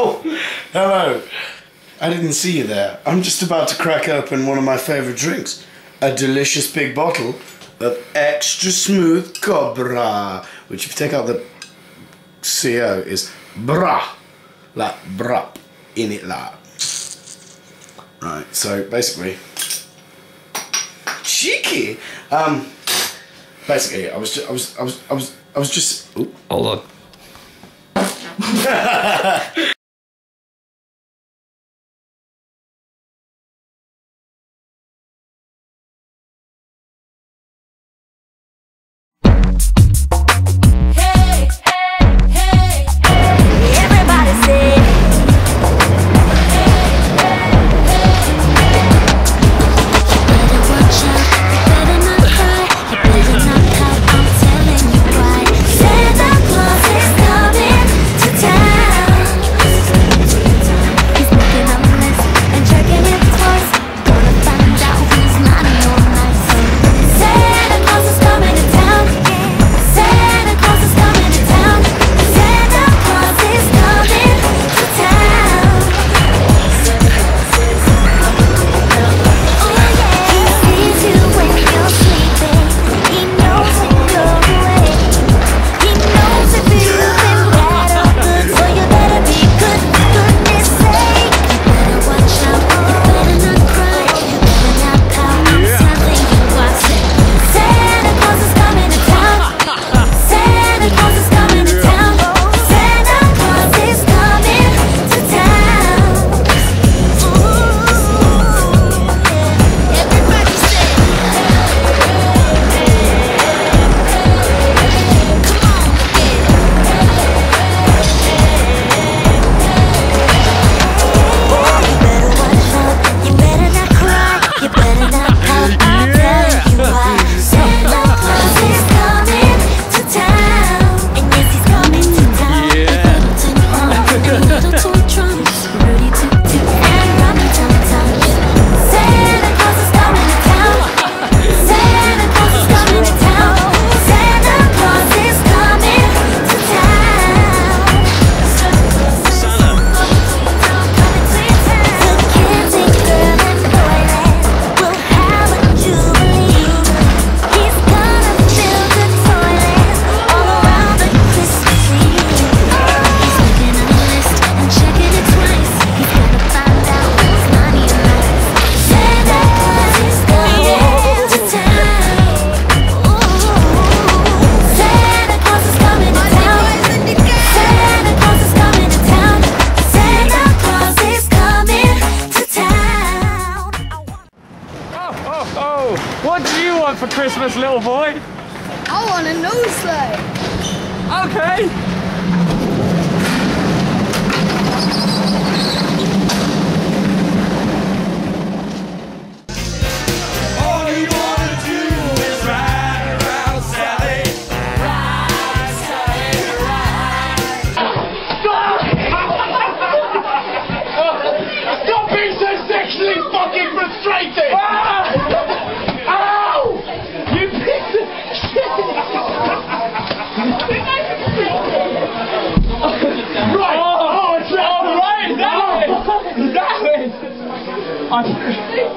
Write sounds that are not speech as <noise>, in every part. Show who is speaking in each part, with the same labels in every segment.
Speaker 1: Hello. I didn't see you there. I'm just about to crack open one of my favorite drinks. A delicious big bottle of extra smooth Cobra, which if you take out the CO is bra, like bra in it like. Right, so basically, cheeky. Um, basically, I was, just, I was, I was, I was, I was just.
Speaker 2: Hold on. <laughs>
Speaker 3: want for Christmas, little boy?
Speaker 4: I want a nose slide.
Speaker 3: Okay.
Speaker 5: Stop being so sexually fucking frustrating! I'm... this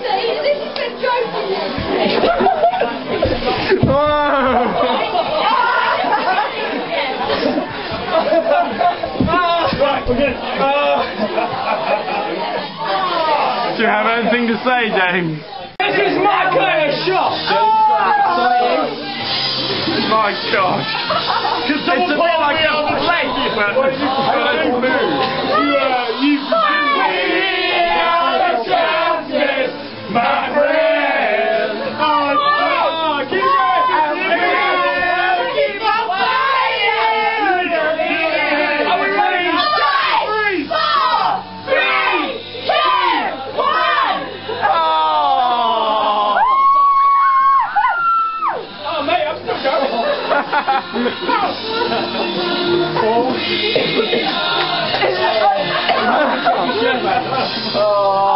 Speaker 5: Oh.
Speaker 3: Do you have anything to say, James?
Speaker 5: This is my kind of shop.
Speaker 3: Oh. My
Speaker 5: God.
Speaker 3: Could someone it's like a
Speaker 5: plate? Oh.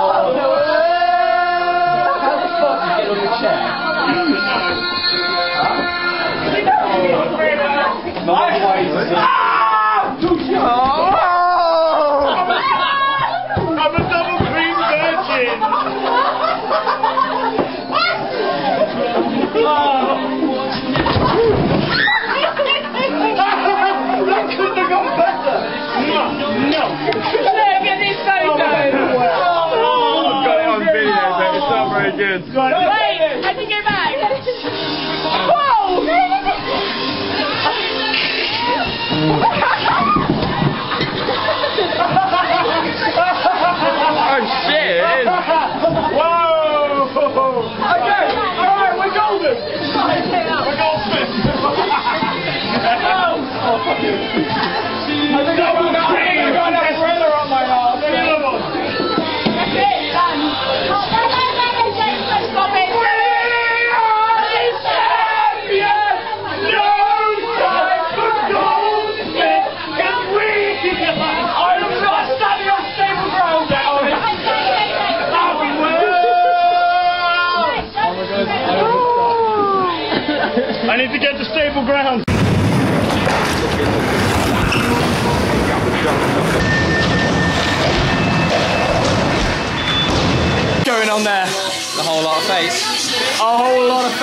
Speaker 6: Yeah. <laughs>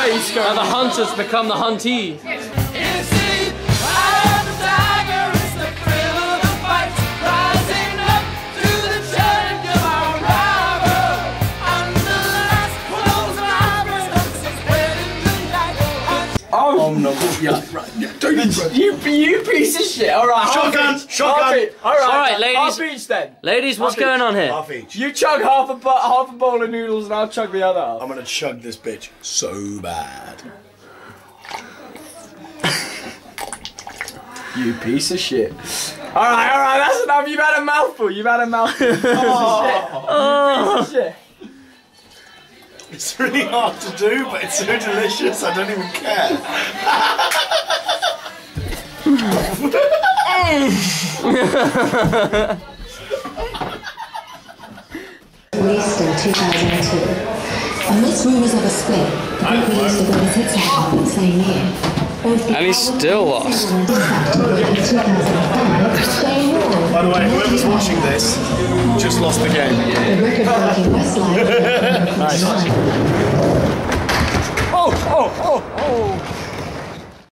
Speaker 6: whole lot of face
Speaker 7: going
Speaker 6: Now the hunters become the huntee.
Speaker 7: Oh, no. Yeah, right. <laughs> You, you piece of shit. All right.
Speaker 1: Shotgun,
Speaker 7: half each.
Speaker 1: shotgun.
Speaker 7: Half each. All right.
Speaker 6: All right, ladies.
Speaker 7: Half each then.
Speaker 6: Ladies, what's
Speaker 7: Half
Speaker 6: going on here?
Speaker 1: Half each.
Speaker 7: You chug half a half a bowl of noodles, and I'll chug the other half.
Speaker 1: I'm gonna chug this bitch so bad. <laughs>
Speaker 7: You piece of shit. All right, all right. That's enough. You've had a mouthful. You've had a mouthful. <laughs> You piece of. Oh. Piece of oh. shit.
Speaker 1: It's really hard to do, but it's so delicious. I don't even care.
Speaker 8: Released in 2002. Amidst rumours of a split, the group released the greatest hits album the same year. Both the
Speaker 6: And he's still lost.
Speaker 8: single went to platinum in 2005, staying warm.
Speaker 1: By the way, whoever's watching this just lost the game.
Speaker 8: The record-breaking Westlife. <laughs>
Speaker 1: Nice.
Speaker 7: Oh, oh, oh, oh.